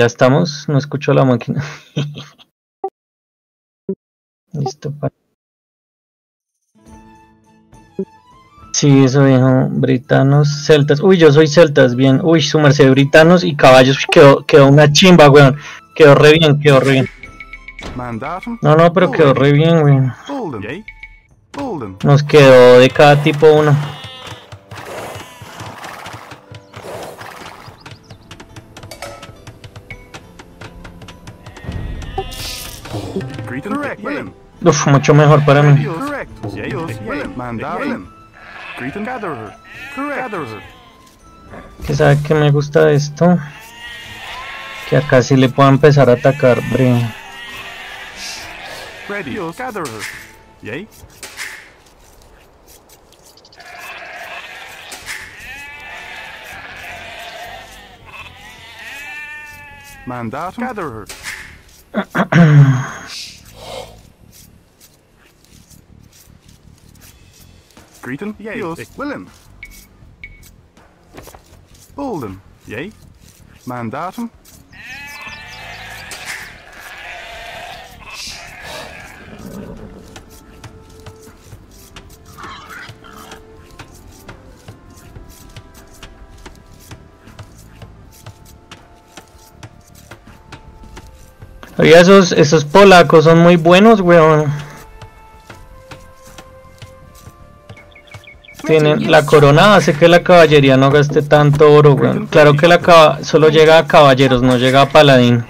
Ya estamos, no escucho la máquina. Listo. pa- Sí, eso viejo, britanos, celtas. Uy, yo soy celtas, bien. Uy, su merced, britanos y caballos. Uy, Quedó, quedó una chimba, weón. Quedó re bien, quedó re bien. No, no, pero quedó re bien, weón. Nos quedó de cada tipo uno. Uf, mucho mejor para mí. Mandatum. Que sabe que me gusta de esto. Que acá sí le puedo empezar a atacar, bre. Ready. Gatherer. Yay. Mandatum. Gatherer. Greeting. Yay. Willen. Bolden. Yay. Mandatum. Oiga, esos, esos polacos son muy buenos, weón. Tienen la corona hace que la caballería no gaste tanto oro, weón. Claro que la caba- solo llega a caballeros, no llega a paladín.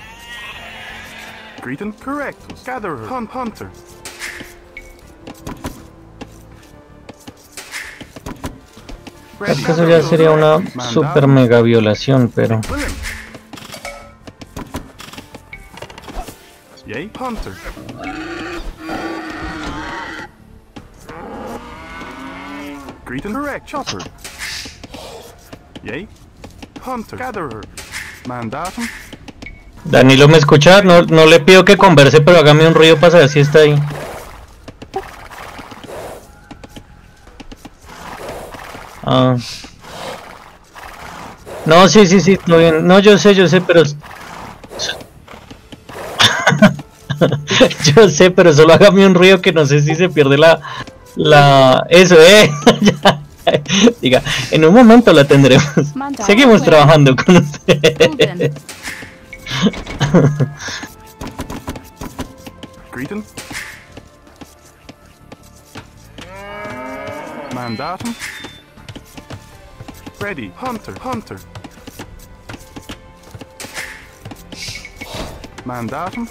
Creo que eso ya sería una super mega violación, pero Greeting. Correct. Chopper. Yay. Hunter. Gatherer. Mandatum. Danilo me escucha, no, no le pido que converse, pero hágame un ruido para saber si está ahí. Ah. No, sí, sí, sí, todo bien. No, yo sé, yo sé, pero... yo sé, pero solo hágame un ruido que no sé si se pierde la... la... Eso, eh. Ya. Diga, en un momento la tendremos. Seguimos trabajando con usted. Mandatum. Ready. Hunter. Hunter. Mandatum.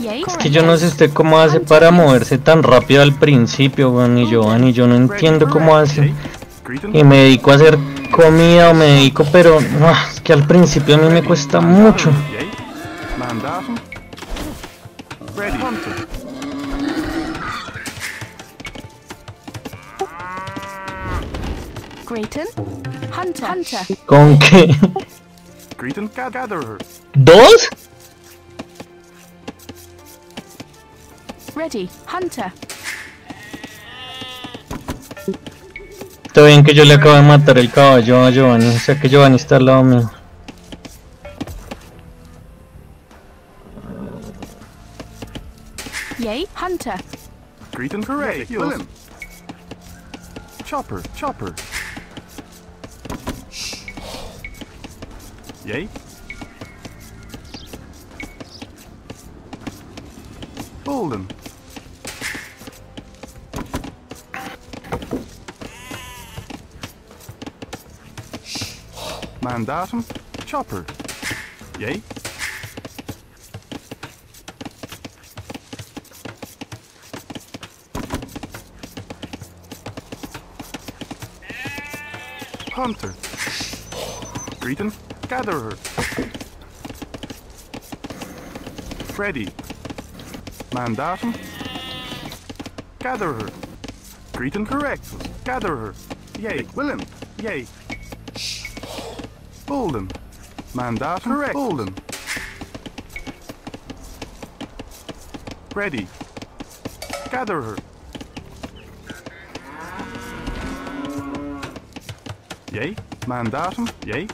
Yay. Es que yo no sé usted cómo hace para moverse tan rápido al principio, weón, ni yo, ni yo no entiendo cómo hace. Y me dedico a hacer comida o me dedico, pero no, es que al principio a mí me cuesta mucho. ¿Con qué? ¿Dos? Ready. Hunter. Está bien que yo le acabo de matar el caballo a Giovanni, o sea que Giovanni está al lado mío. Yay. Hunter. Greeting. Correct. Willen. Chopper. Chopper. Yay. Bolden. Mandatum. Chopper. Yay. Hunter. Greeting. Gatherer. Freddy. Mandatum. Gatherer. Greeting correct. Gatherer. Yay. Willen. Yay. Bolden. Mandatum. Correct. Bolden. Ready. Gatherer. Yay. Mandatum, yay.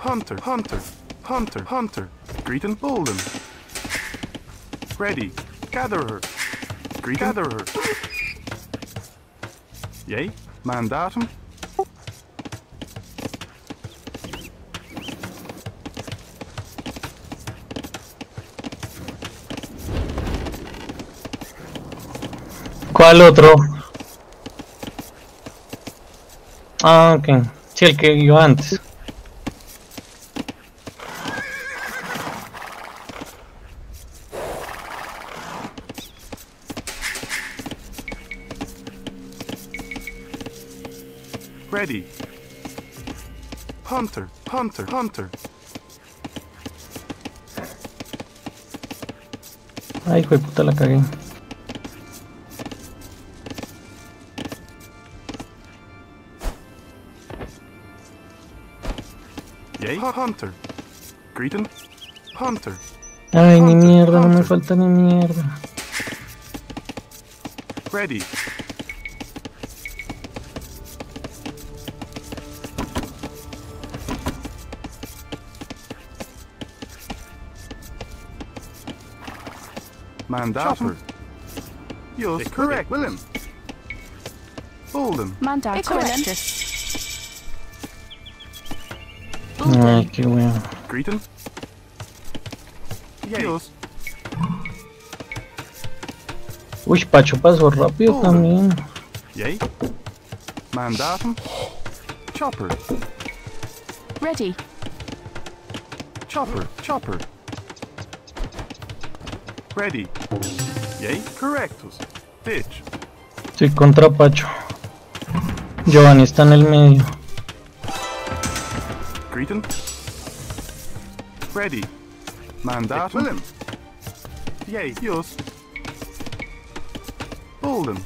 Hunter, hunter, hunter, hunter. Greeting, Bolden. Ready, gatherer. Greeting, gatherer. Yay. Mandatum. ¿Cuál otro? Ah, ok. Sí, el que iba antes. Hunter, hunter. Ay, hijo de puta, la cagué. Yay. Hu- Hunter. Greeting. Hunter. Ay, ni Hunter, mierda, no me falta ni mierda. Ready. Mandatum. Yours correct, Willem. Bolden. Mandat Equivalent. Ay, qué weón. Greeting. Yours. Uy, Pacho pasó rápido Oh. también. Yay. Mandatum. Chopper. Ready. Chopper. Chopper. Ready. Yay. Correctus. Ditch. Estoy contra Pacho. Giovanni está en el medio. Greeting. Ready. Mandatum. Willem. Yay. Yours. Bolden.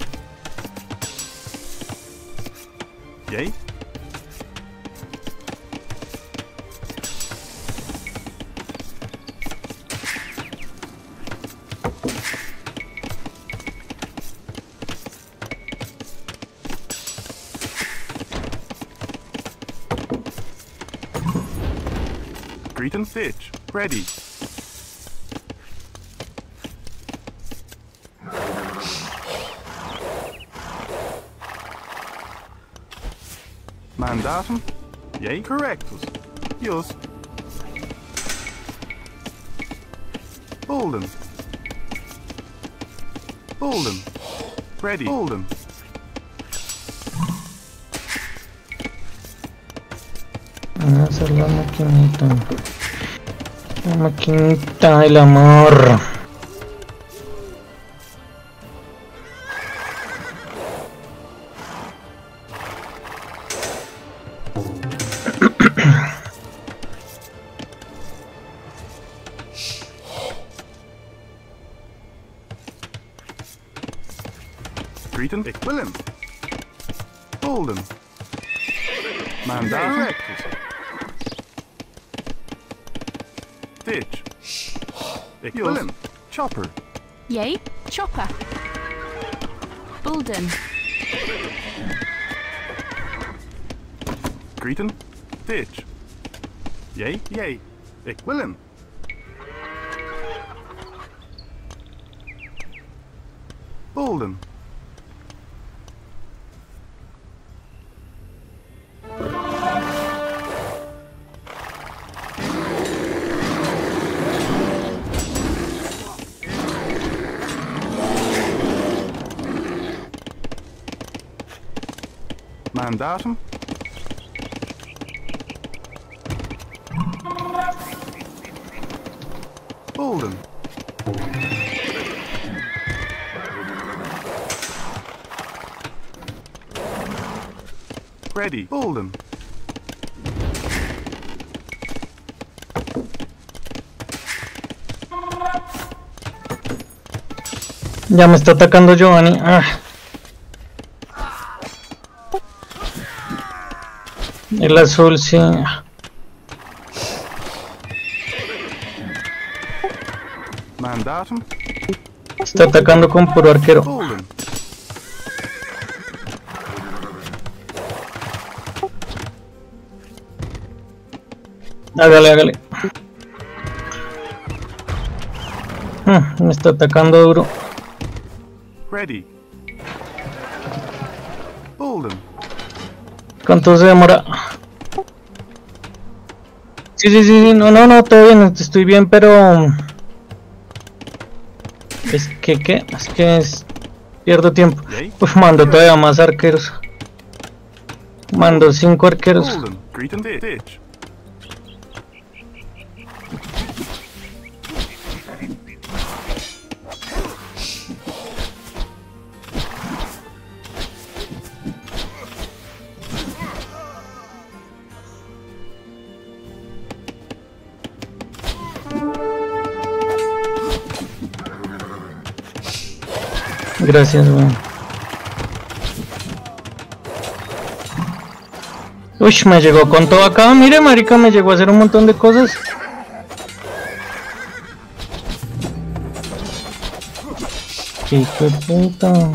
Greeting. Ditch. Ready. Mandatum? Yay, correctus. Yours. Bolden. Bolden. Ready. Bolden. A hacer la maquinita. La maquinita del amor. Willem. Bolden. Mandatum? Correctus. Ditch. Ik Willem. Chopper. Yay. Chopper. Bulden. Greeting. Ditch. Yay, yay. Ik Willem. Mandatum? Bolden. Ready. Bolden. Ya me está atacando Giovanni. Ah. El azul, sí. Está atacando con puro arquero. Hágale, hágale. Hmm, me está atacando duro. Ready. ¿Cuánto se demora? Sí, sí, sí, no, no, no, todo bien, estoy bien, pero... Es que, ¿qué? Es que es... Pierdo tiempo. Pues mando todavía más arqueros. Mando cinco arqueros. Gracias, weón. Uy, me llegó con todo acá. Mire, marica, me llegó a hacer un montón de cosas. Hijo de puta.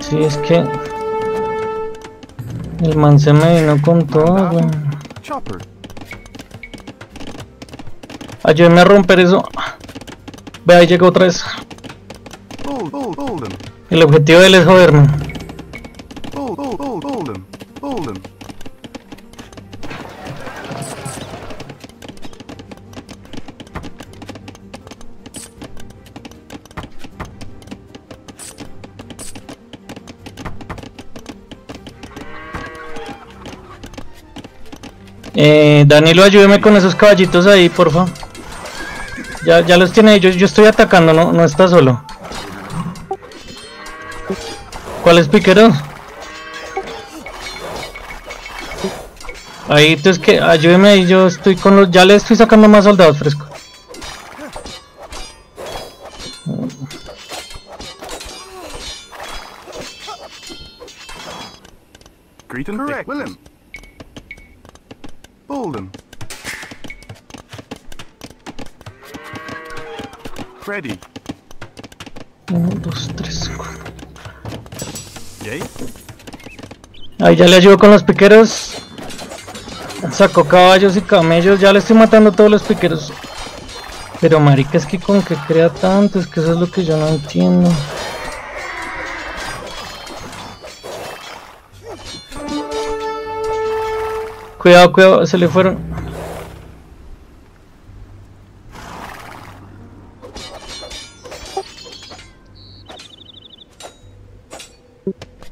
Sí, es que... El man se me vino con todo. Chopper. Ayúdenme a romper eso. Ve, ahí llegó otra vez. El objetivo de él es joderme. Danilo, ayúdeme con esos caballitos ahí, porfa. Ya, ya los tiene, yo, yo estoy atacando, no, no está solo. ¿Cuáles piqueros? Ahí, entonces que ayúdeme ahí, yo estoy con los, ya le estoy sacando más soldados fresco. Greet and Correct. Willem. Uno, dos, tres, cuatro. Yay. Ahí ya le ayudo con los piqueros. Sacó caballos y camellos, ya le estoy matando a todos los piqueros. Pero marica, es que con que crea tanto, es que eso es lo que yo no entiendo. Cuidado, cuidado, se le fueron.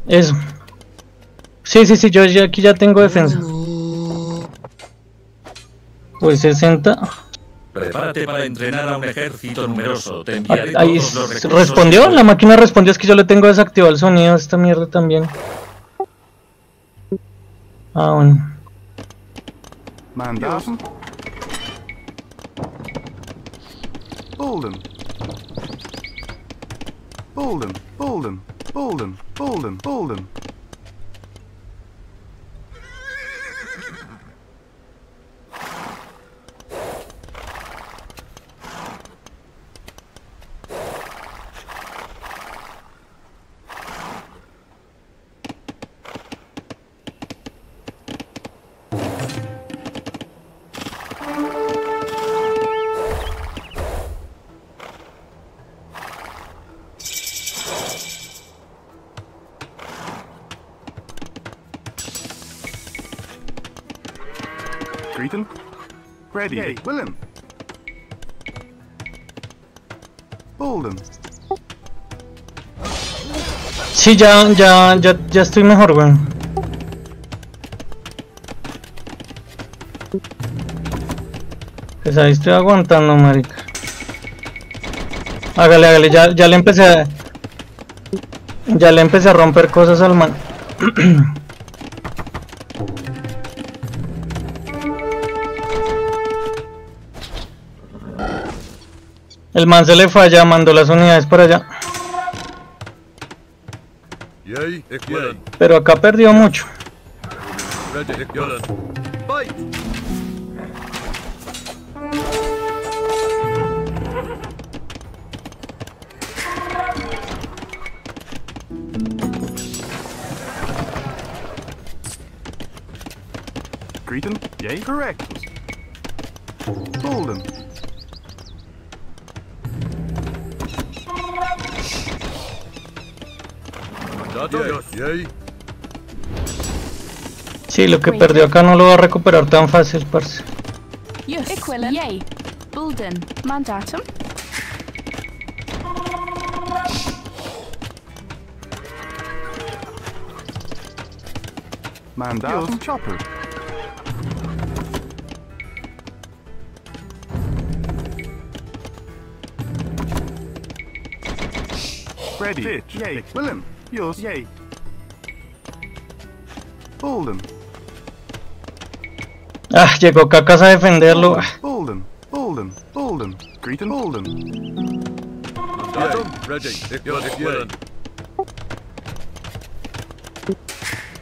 Eso. Sí, sí, sí, yo ya, aquí ya tengo defensa. Pues 60. Prepárate para entrenar a un ejército numeroso. Te Ahí, enviaré ahí todos los recursos respondió, que- la máquina respondió, es que yo le tengo desactivado el sonido a esta mierda también. Ah, bueno. Man down. Bolden. Bolden. Bolden. Bolden. Bolden. Ready. Willem. Bolden. Sí, ya, ya, ya, ya estoy mejor, weón. Pues ahí estoy aguantando, marica. Hágale, hágale, ya, ya le empecé a... Ya le empecé a romper cosas al man. El man se le falla, mandó las unidades para allá. Pero acá perdió mucho. Yay? Correct. Sí, lo que perdió acá no lo va a recuperar tan fácil, parce. Yay. Bulden. Mandatum. Mandatum. Chopper. Ready. Pitch. Yay. Willem. Yos. Yay. Bolden. Ah, llegó Cacas a defenderlo. Ah, Bolden. Bolden. Bolden. Greeting. Bolden. Mandatum. Ready. Equilin. Equilin.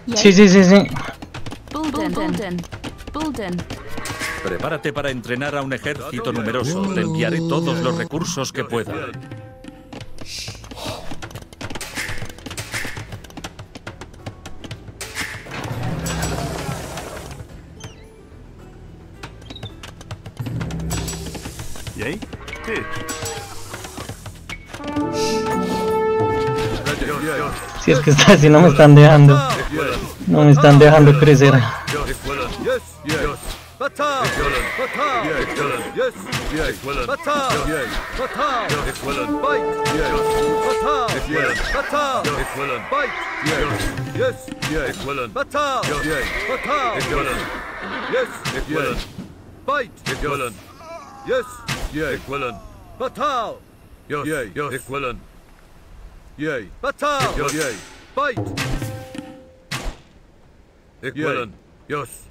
Yay. Sí, sí, sí, sí. Bulden. Bulden. Bulden. Prepárate para entrenar a un ejército numeroso. Te enviaré todos los recursos que pueda. Si es que está así, no me están dejando. No me están dejando crecer. Yes. Batal. Equilin. Batal. Yeah. Yes. Yeah. Yeah. Yeah. Yes. Yeah. Yay. Batal. Yes. Yay. Bite. Equilin. Yes.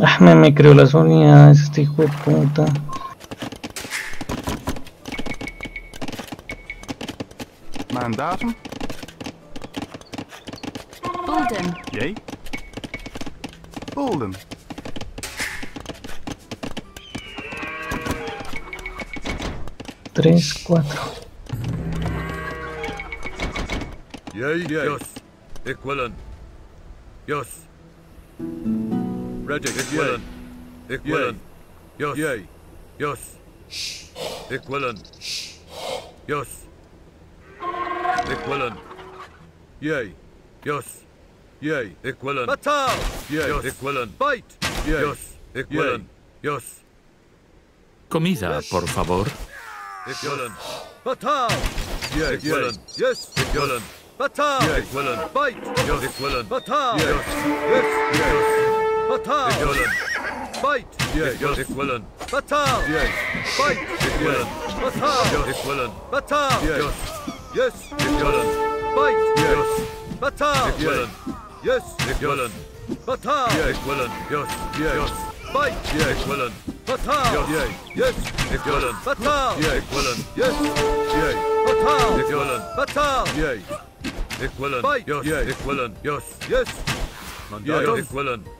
Ah, me, me creó las unidades, este hijo de puta. Mandatum. Bulden. Yay. Bolden. Tres, cuatro. Yay. Yes. Equilin. Yes. Ready. Equilin. Equilin. Yes. Yay. Yes. Equilin. Yes. Equilin. Yay. Yes. Yay. Equilin. Batal. Yay. Yes. Equilin. Bite. Yay. Yes. Equilin. Yes. Comida, por favor. Equilin. Batal. Yay. Equilin. Yes. Equilin. Batal. Yay. Equilin. Bite. Yes. Equilin. Batal. Yes. Yes. Yes. Batal. Equilin. Bite. Yay. Yes. Equilin. Batal. Yay. Bite. Equilin. Batal. Yes. Equilin. Batal. Yes. Yes. Equilin. Bite. Yes. Batal. Equilin. Yes. Equilin. Batal. Yes. Equilin. Yes. Yes. Bite. Yes. Equilin. Batal. Yes. Yes. Equilin. Batal. Yes. Equilin. Yes. Yes. Batal. Equilin. Batal. Yes. Equilin. Bite. Yes. Equilin. Yes. Yes. Mandatum. Equilin. Yay. Yes. Equilin.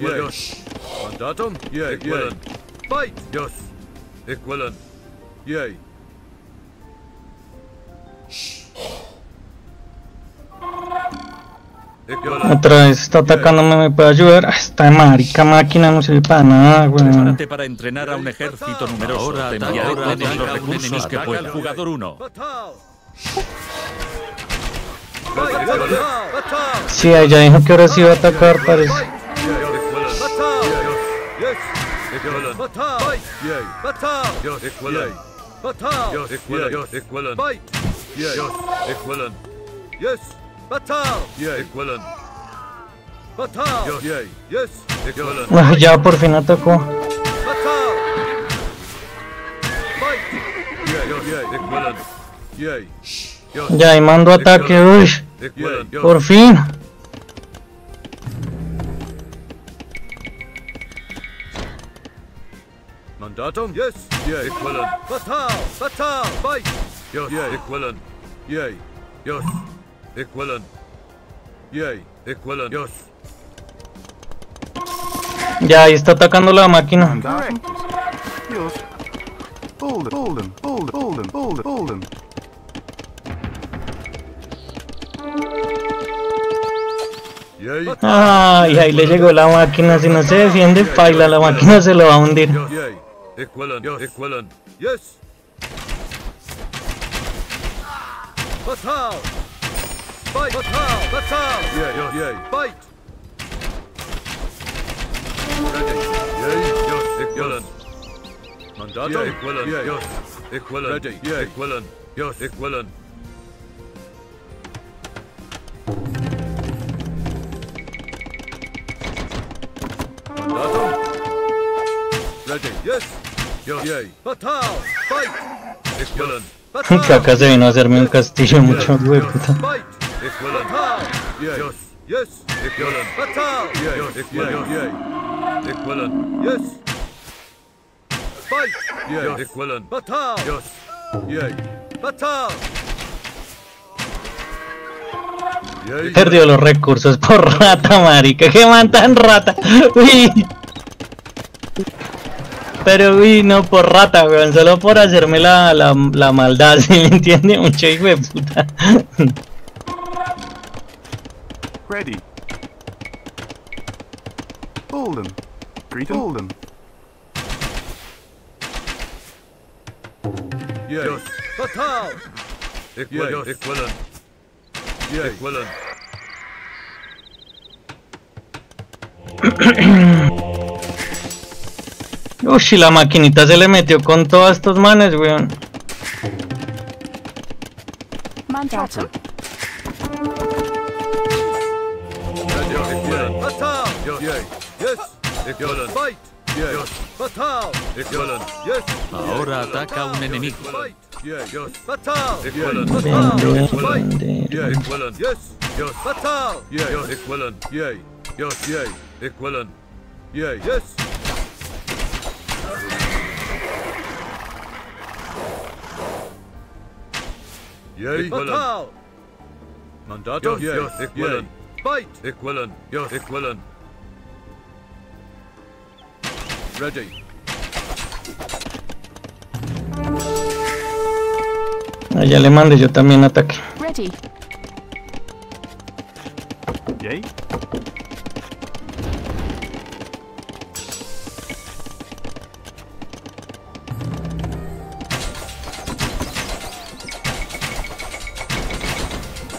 Yes. Mandatum. Yay. Equilin. Bite. Yes. Equilin. Yay. Otra vez está atacándome, ¿me puede ayudar? Ah, Esta marica máquina no sirve para nada, weón. Prepárate para entrenar a un ejército numeroso. Ahora Te enviaré ahora todos los recursos que pueda. al Jugador 1. Batal. Bite. Equilin. Batal. Sí, ahí ya dijo que ahora sí va a atacar, parece. Equilin. Batal. Bite. Yay. Batal. Yes. Equilin. Batal. Yes. Yay. Yes. Ya por fin atacó. Batal. Bite. Yay. Yay. Yay. Ya ahí mando ataque, uy. Por fin. Mandatum? Yes. Yea. Ich willen. Batal. Batal. Fight. Yes. Yea. Ich willen. Yea. Yes. Yea. Ich willen. Yes. Ya, ahí está atacando la máquina. Yes. Bolden, Bolden, Bolden, Bolden, Bolden, Bolden. Ay, ahí le llegó la máquina. Si no se defiende, paila, la máquina se lo va a hundir. Yes. Yea. Ich willen. Yes. Ich willen. Yes. Batal. Fight. Batal. Batal. Yea. Yes. Yea. Fight. Ready. Yea. Yes. Ich willen. Mandatum? Yeah, ich willen. Yeah. Yes. Ich willen. Ready. Yeah. Ich willen. Yes. Ich Que acá se vino a hacerme un castillo mucho. Batal. Yea. Perdió los recursos por rata, marica. Que man tan rata. Uy. Pero uy, no por rata, weón. Solo por hacerme la, la, la maldad, ¿sí me entiende? Mucho hijo de puta. Ready. Bolden. Greeting. Bolden. Yes. Batal. Ich willen. Ich willen. Yea. Ich willen. Uy, la maquinita se le metió con todos estos manes, weón. Ahora ataca a un enemigo. Ich willen. Mandatum? Yes. Yes. Willen. Fight. Willen. Yes. Willen. Ready. Allá le mandé yo también ataque. Ready. Yay.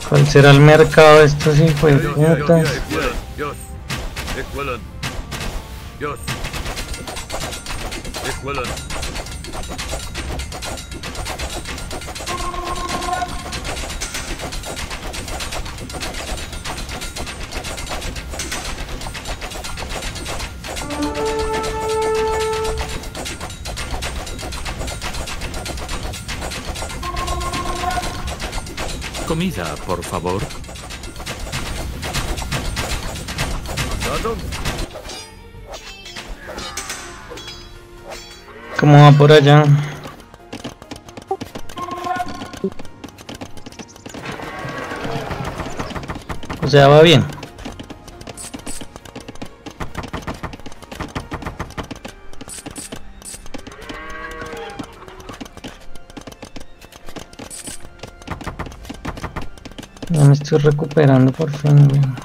¿Cuál será el mercado de estos hijos de. Comida, por favor. ¿Cómo va por allá? O sea, va bien. Estoy recuperando por fin, weón.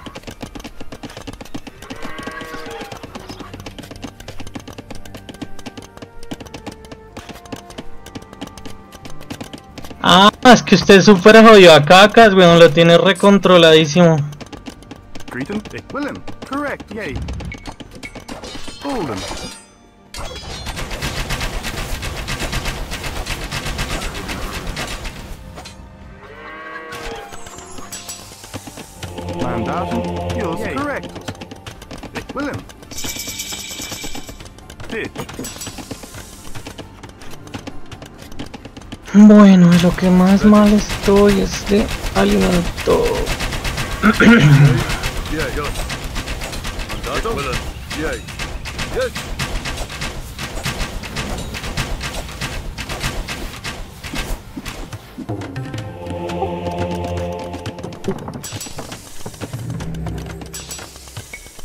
Ah, es que usted super jodió a cacas, weón, lo tiene recontroladísimo. Ich willen. Correct. Yay. Bueno, lo que más mal estoy es de alimento.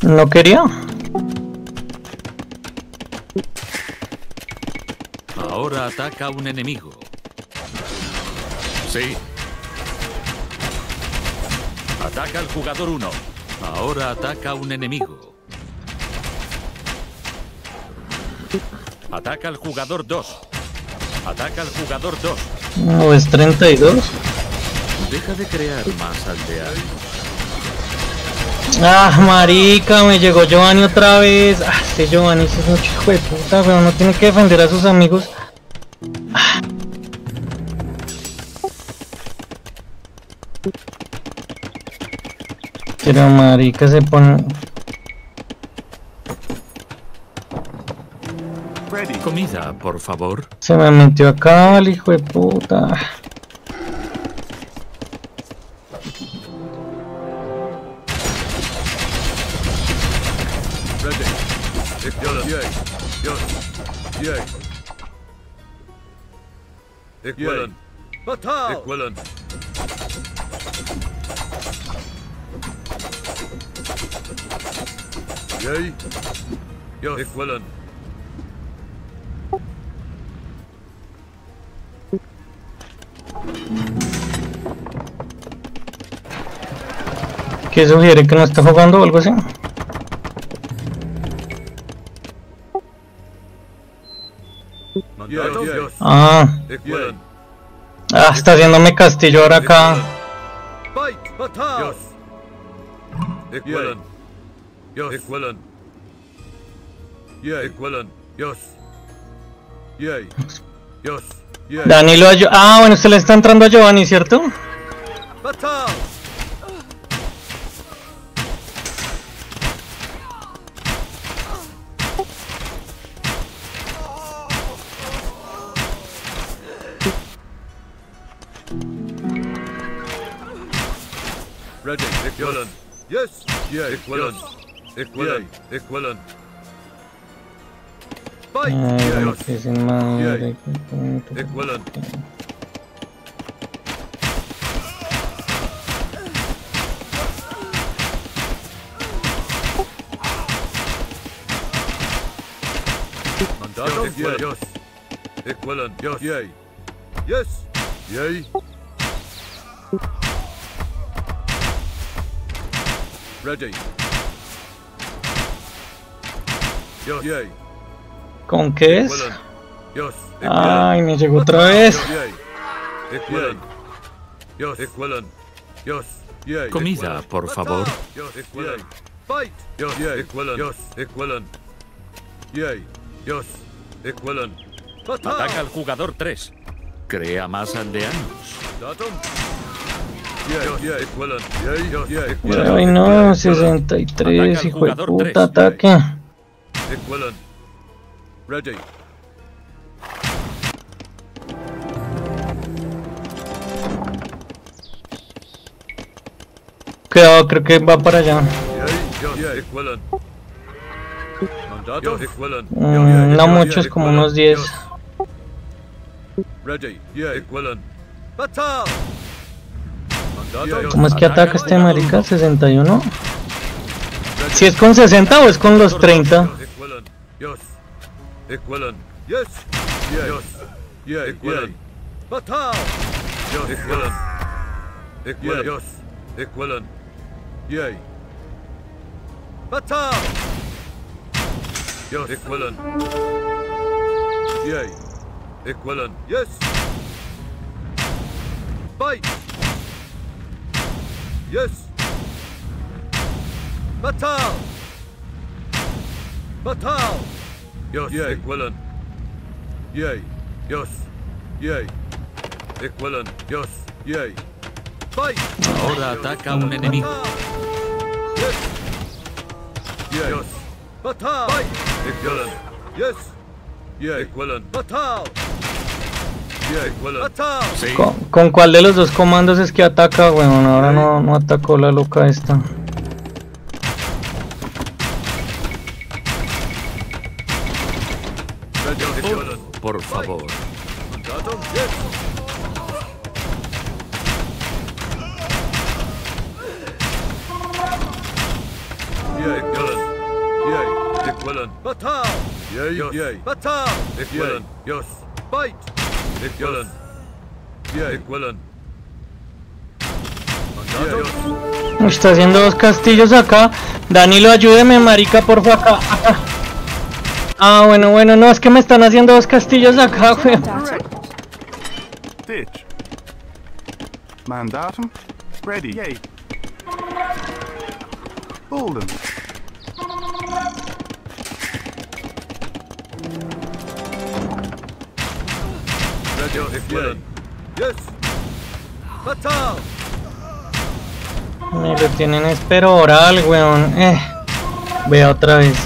No quería. Ahora ataca a un enemigo. Sí. Ataca al jugador 1. Ahora ataca a un enemigo. Ataca al jugador 2. Ataca al jugador 2. No, es 32. Deja de crear más aldeanos. Ah, marica, me llegó Giovanni otra vez. Ah, este Giovanni es un chico de puta, weón. No tiene que defender a sus amigos. Ah. Pero marica se pone... Ready. Comida, por favor. Se me metió acá el hijo de puta. Equivalent. Batal. Equivalent. Yay. Equivalent. ¿Qué sugiere que no está jugando o algo así? Ah, Equivalent. Ah, está haciéndome castillo ahora acá. Danilo Ah, bueno, usted le está entrando a Giovanni, ¿cierto? Equivalent. Yes. Yeah. Equivalent. Equivalent. Equivalent. Fight. Ay, bueno, Yes. que sin madre. que- Equivalent. Mandato? Yes. Yes. Equivalent. Yes. Yay. Yes. Yay. ¿Con qué es? Ay, me llegó otra vez. Comida, por favor. Ataca al jugador 3. Crea más aldeanos. Ay, no, Equivalent. 63, Ataca al hijo de puta, ataque. Equivalent. Ready. Cuidado, creo que va para allá. Mm, no muchos, como unos 10. Ready. Yeah. Equivalent. ¿Cómo es que Ataca este marica? 61. Si es con 60 o es con los 30. Equivalent. Yes. Equivalent. Yes. Yeah. Yes. Yeah. Equivalent. Batal. Yes. Equivalent. Equivalent. Yes. Equivalent. Yay. Batal. Yes. Equivalent. Yay. Equivalent. Yes. Fight. Yes. Batal. Batal. Yes. Yay. Equivalent. Yay. Yes. Yay. Equivalent. Yes. Yay. Fight. Ahora ataca a un enemigo. Yes. Yay. Yes. Batal. Fight. Equivalent. Yes. Yay. Equivalent. Batal. Yay. Equivalent. Batal. Sí. ¿Con, con cuál de los dos comandos es que ataca, weón? Ahora no, no atacó la loca esta. Por favor. Yay, yay. Willen. Yes. Bite. Ik willen. Yay. Está haciendo dos castillos acá. Danilo, ayúdeme, marica, porfa, acá, acá. Ah, bueno, bueno, no, es que me están haciendo dos castillos acá, weón. Mandatum. Ready. Yay. Bolden. Me lo tienen espero oral, weón. Eh. Vea otra vez.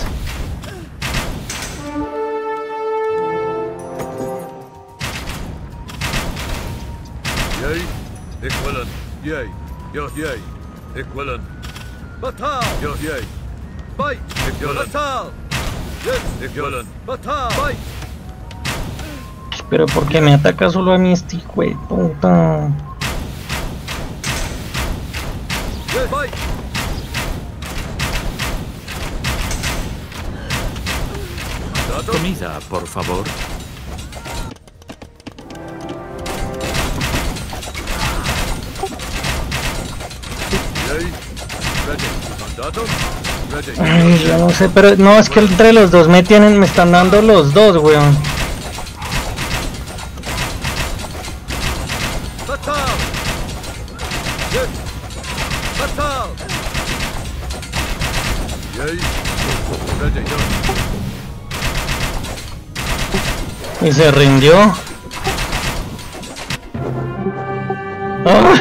Yay. Yes. Yay. Ik Pero ¿por qué me ataca solo a mí este de puta? Comida, por favor. Ay, yo no sé, pero no, es que entre los dos me tienen, me están dando los dos, weón. Y se rindió. ¡Ah!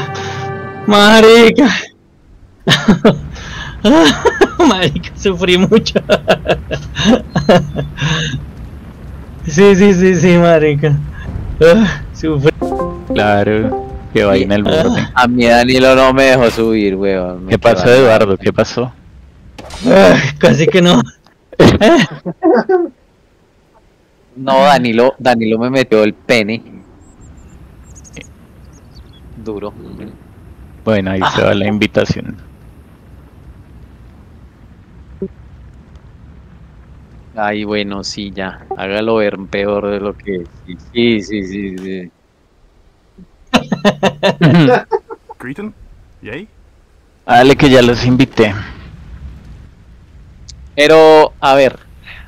¡Marica! Marica, sufrí mucho. Sí, sí, sí, sí, marica. Ah, Sufrí. Claro, que va ahí en el borde. A mí Danilo no me dejó subir, weón. ¿Qué pasó, Eduardo? ¿Qué pasó? Ah, Casi que no. No, Danilo, Danilo me metió el pene. Duro. Bueno, ahí se va la invitación. Ay, bueno, sí, ya. Hágalo ver peor de lo que. Sí, sí, sí, sí. Greeting. Yay. Dale que ya los invité. Pero, a ver.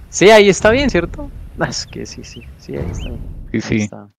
Sí, ahí está bien, ¿cierto? Ah, Es que sí, sí, sí, ahí está bien. Sí, Ahí sí. está.